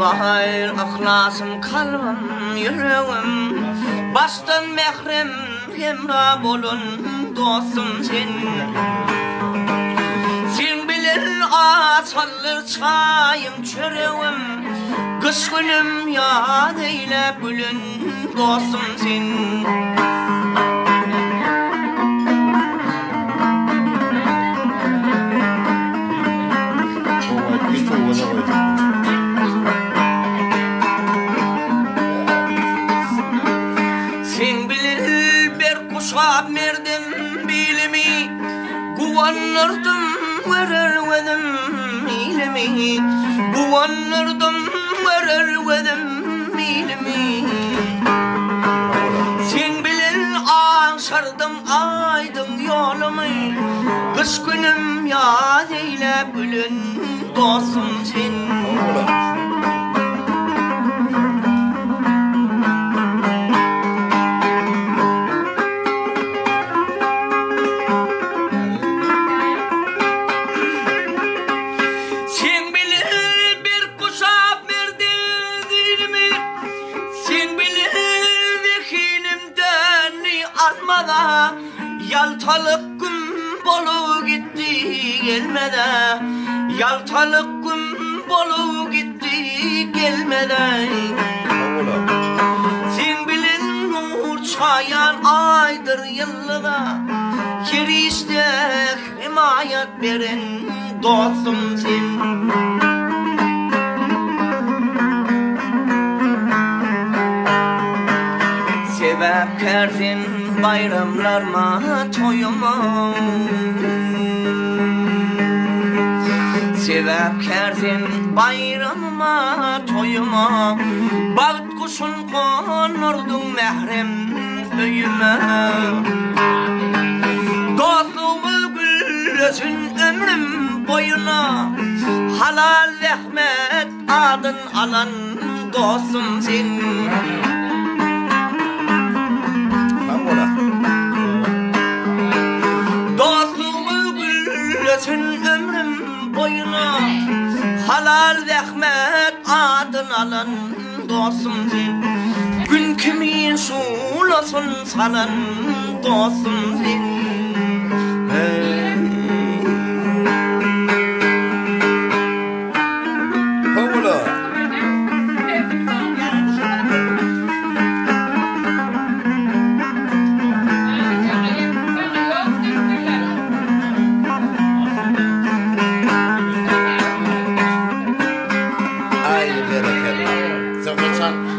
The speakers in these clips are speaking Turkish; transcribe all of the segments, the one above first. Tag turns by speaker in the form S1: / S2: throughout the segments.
S1: bahar ahlasım kalbim yüreğim. Baştan mehrem hemra bolun dostum sen Sen bilir açalır çayım çöreğim. Kış günüm yad eyle bülün dostum sen
S2: Bir tuğla
S1: Sen bilir bir kuşa merdim bilimi. Guvanırdım verer vedim ilimi. Guvanırdım verer vedim ilimi. Sen bilir aşardım aydın yolumu. Kış günüm yad eyle bülün dostum sen Yaltalık gün bolu gitti gelmede. Yaltalık gün bolu gitti gelmede.
S2: Ola.
S1: Sen bilin nur çayan aydır yıllıda Yeri istek himayet veren dostum sen. Sebep kerdin bayramlarma toyuma Sebep kerdin bayramıma toyuma Balık kuşun konurdun mehrem öyüme Dostluğumu güllesin ömrüm boyuna. Halal rahmet adın alan dostum sen halal zahmet adın alın dostum. Zi gün kimin şulasun salın dostum.
S2: zi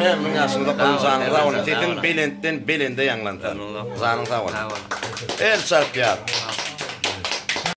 S2: Min yaşında qonzanı
S1: da onu
S2: tekin belentden belende yanlantar. Zanı
S1: da onu.
S2: El
S1: çarpyar.